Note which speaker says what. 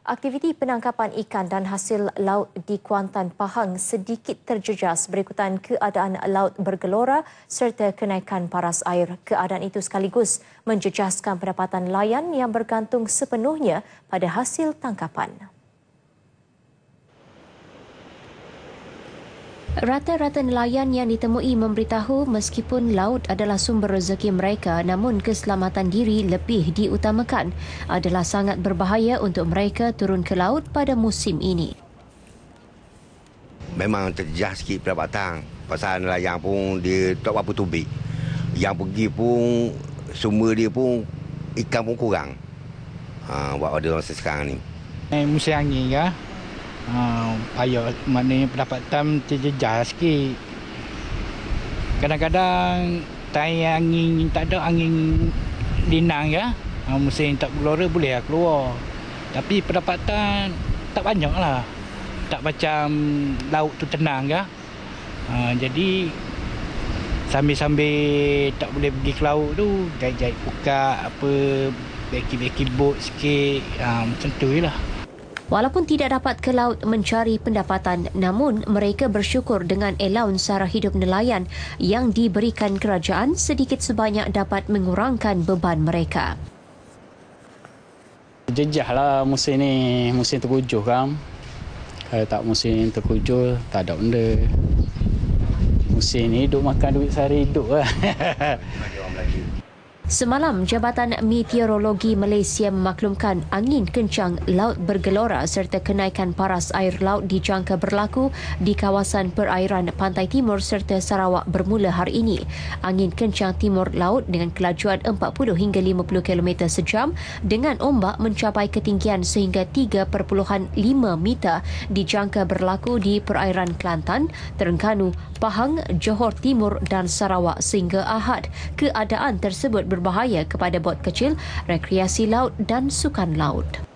Speaker 1: Aktiviti penangkapan ikan dan hasil laut di Kuantan Pahang sedikit terjejas berikutan keadaan laut bergelora serta kenaikan paras air. Keadaan itu sekaligus menjejaskan pendapatan nelayan yang bergantung sepenuhnya pada hasil tangkapan. Rata-rata nelayan yang ditemui memberitahu meskipun laut adalah sumber rezeki mereka namun keselamatan diri lebih diutamakan adalah sangat berbahaya untuk mereka turun ke laut pada musim ini.
Speaker 2: Memang terjejas sikit pendapatan pasal nelayan pun dia tak apa tubik. Yang pergi pun sumber dia pun ikan pun kurang. Ha, buat order masa sekarang ni.
Speaker 3: Eh, musim angin ya ha, payah maknanya pendapatan terjejas sikit. Kadang-kadang tayi angin tak ada angin linang ya. Ha, musim tak gelora boleh lah keluar. Tapi pendapatan tak banyak lah. Tak macam laut tu tenang ya. Ha, jadi sambil-sambil tak boleh pergi ke laut tu jahit-jahit buka apa beki-beki bot sikit. Ha, macam tu je lah
Speaker 1: Walaupun tidak dapat ke laut mencari pendapatan, namun mereka bersyukur dengan allowance sara hidup nelayan yang diberikan kerajaan sedikit sebanyak dapat mengurangkan beban mereka.
Speaker 4: Jejahlah musim ni, musim terkujuh kan. Kalau tak musim terkujuh, tak ada benda. Musim ni hidup makan duit sehari hidup lah.
Speaker 1: Semalam, Jabatan Meteorologi Malaysia memaklumkan angin kencang laut bergelora serta kenaikan paras air laut dijangka berlaku di kawasan perairan pantai timur serta Sarawak bermula hari ini. Angin kencang timur laut dengan kelajuan 40 hingga 50 km sejam dengan ombak mencapai ketinggian sehingga 3.5 meter dijangka berlaku di perairan Kelantan, Terengganu, Pahang, Johor Timur dan Sarawak sehingga Ahad. Keadaan tersebut ber berbahaya kepada bot kecil, rekreasi laut dan sukan laut.